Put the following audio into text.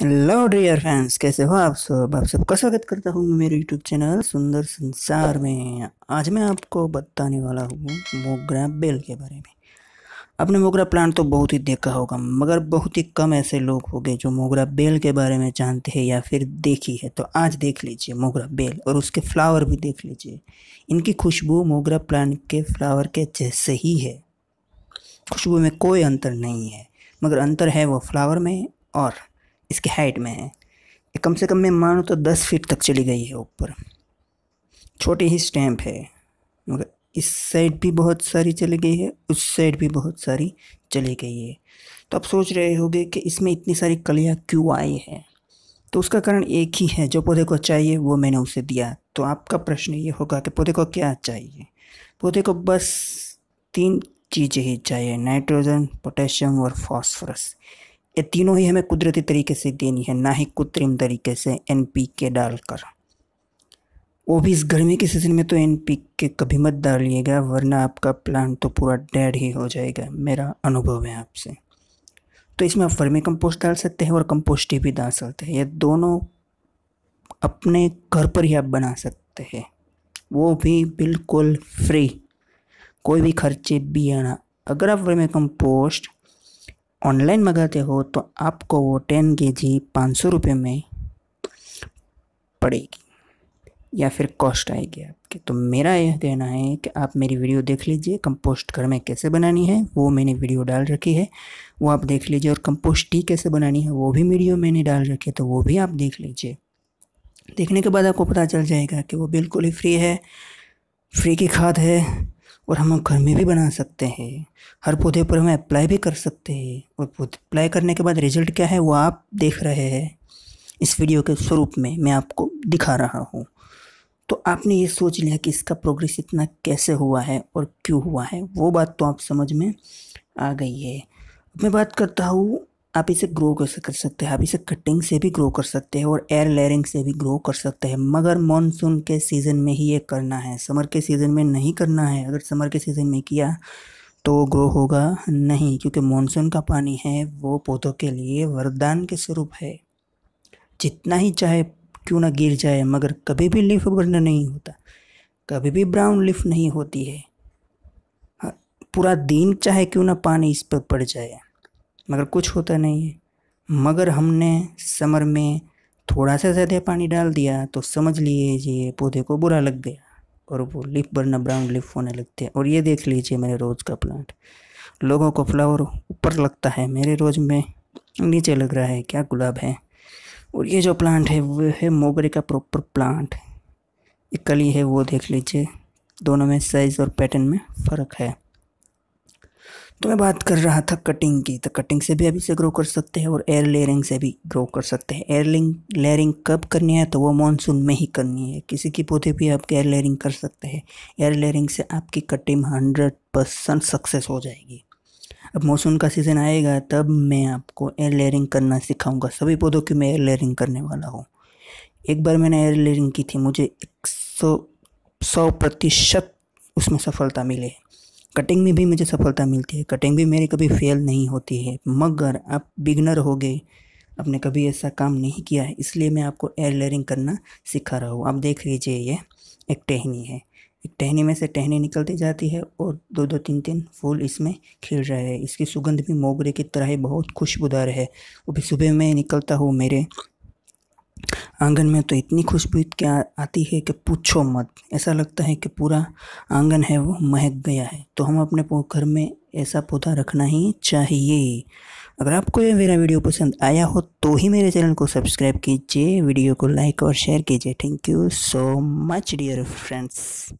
Hello dear fans कैसे हो आप सब? आप सबका स्वागत करता हूँ मेरे यूट्यूब चैनल सुंदर संसार में। आज मैं आपको बताने वाला हूँ मोगरा बेल के बारे में। आपने मोगरा प्लांट तो बहुत ही देखा होगा, मगर बहुत ही कम ऐसे लोग होंगे जो मोगरा बेल के बारे में जानते हैं या फिर देखी है। तो आज देख लीजिए मोगरा बेल और उसके फ्लावर भी देख लीजिए। इनकी खुशबू मोगरा प्लांट के फ्लावर के जैसे ही है। खुशबू में कोई अंतर नहीं है, मगर अंतर है वो फ्लावर में और इसकी हाइट में है। कम से कम मैं मानूँ तो दस फीट तक चली गई है ऊपर। छोटी ही स्टैम्प है, मगर इस साइड भी बहुत सारी चली गई है, उस साइड भी बहुत सारी चली गई है। तो आप सोच रहे होंगे कि इसमें इतनी सारी कलियाँ क्यों आई है? तो उसका कारण एक ही है, जो पौधे को चाहिए वो मैंने उसे दिया। तो आपका प्रश्न ये होगा कि पौधे को क्या चाहिए? पौधे को बस तीन चीज़ें ही चाहिए, नाइट्रोजन, पोटेशियम और फॉस्फोरस। ये तीनों ही हमें कुदरती तरीके से देनी है, ना ही कृत्रिम तरीके से एन पी के डालकर। वो भी इस गर्मी के सीज़न में तो एन पी के कभी मत डालिएगा, वरना आपका प्लांट तो पूरा डेड ही हो जाएगा, मेरा अनुभव है आपसे। तो इसमें आप वर्मी कंपोस्ट डाल सकते हैं और कंपोस्ट भी डाल सकते हैं। ये दोनों अपने घर पर ही आप बना सकते हैं। वो भी बिल्कुल फ्री कोई भी खर्चे आना। अगर आप वर्मी कंपोस्ट ऑनलाइन मंगाते हो तो आपको वो टेन के जी पाँच सौ रुपये में पड़ेगी या फिर कॉस्ट आएगी आपकी। तो मेरा यह कहना है कि आप मेरी वीडियो देख लीजिए, कंपोस्ट घर में कैसे बनानी है, वो मैंने वीडियो डाल रखी है, वो आप देख लीजिए। और कंपोस्ट टी कैसे बनानी है, वो भी वीडियो मैंने डाल रखी है तो वो भी आप देख लीजिए। देखने के बाद आपको पता चल जाएगा कि वो बिल्कुल ही फ्री है, फ्री की खाद है और हम घर में भी बना सकते हैं। हर पौधे पर हम अप्लाई भी कर सकते हैं। और अप्लाई करने के बाद रिज़ल्ट क्या है, वो आप देख रहे हैं। इस वीडियो के स्वरूप में मैं आपको दिखा रहा हूँ। तो आपने ये सोच लिया कि इसका प्रोग्रेस इतना कैसे हुआ है और क्यों हुआ है, वो बात तो आप समझ में आ गई है। मैं बात करता हूँ आप इसे ग्रो कर कर सकते हैं आप इसे कटिंग से भी ग्रो कर सकते हैं और एयर लेयरिंग से भी ग्रो कर सकते हैं। मगर मानसून के सीज़न में ही ये करना है समर के सीज़न में नहीं करना है। अगर समर के सीज़न में किया तो ग्रो होगा नहीं क्योंकि मानसून का पानी है वो पौधों के लिए वरदान के स्वरूप है। जितना ही चाहे क्यों ना गिर जाए मगर कभी भी लिफ बर्न नहीं होता कभी भी ब्राउन लिफ नहीं होती है। हाँ, पूरा दिन चाहे क्यों ना पानी इस पर पड़ जाए। मगर कुछ होता नहीं है। मगर हमने समर में थोड़ा सा ज़्यादा पानी डाल दिया तो समझ लीजिए पौधे को बुरा लग गया। और वो लिफ बरना, ब्राउन लिफ होने लगते हैं। और ये देख लीजिए मेरे रोज़ का प्लांट। लोगों को फ्लावर ऊपर लगता है, मेरे रोज़ में नीचे लग रहा है, क्या गुलाब है? और ये जो प्लांट है, वो है मोगरे का प्रॉपर प्लांट। एक कली है, वो देख लीजिए। दोनों में साइज़ और पैटर्न में फ़र्क है। तो मैं बात कर रहा था कटिंग की। तो कटिंग से भी अभी से ग्रो कर सकते हैं और एयर लेयरिंग से भी ग्रो कर सकते हैं। एयर लेयरिंग कब करनी है तो वो मानसून में ही करनी है। किसी की पौधे भी आप एयर लेयरिंग कर सकते हैं। एयर लेयरिंग से आपकी कटिंग हंड्रेड परसेंट सक्सेस हो जाएगी। अब मानसून का सीज़न आएगा, तब मैं आपको एयर लेयरिंग करना सिखाऊँगा। सभी पौधों की मैं एयर लेयरिंग करने वाला हूँ। एक बार मैंने एयर लेयरिंग की थी, मुझे एक सौ सौ प्रतिशत उसमें सफलता मिली कटिंग में भी मुझे सफलता मिलती है। कटिंग भी मेरी कभी फेल नहीं होती है। मगर आप बिगनर हो गए आपने कभी ऐसा काम नहीं किया है, इसलिए मैं आपको एयर लेयरिंग करना सिखा रहा हूँ। आप देख लीजिए, ये एक टहनी है। एक टहनी में से टहनी निकलती जाती है और दो दो, तीन तीन फूल इसमें खिल रहे हैं। इसकी सुगंध भी मोगरे की तरह ही बहुत खुशबूदार है। वो भी सुबह में निकलता हूँ मेरे आँगन में तो इतनी खुशबू क्या आती है कि पूछो मत। ऐसा लगता है कि पूरा आँगन है, वो महक गया है। तो हम अपने घर में ऐसा पौधा रखना ही चाहिए। अगर आपको ये मेरा वीडियो पसंद आया हो तो ही मेरे चैनल को सब्सक्राइब कीजिए, वीडियो को लाइक और शेयर कीजिए। Thank you so much, dear friends.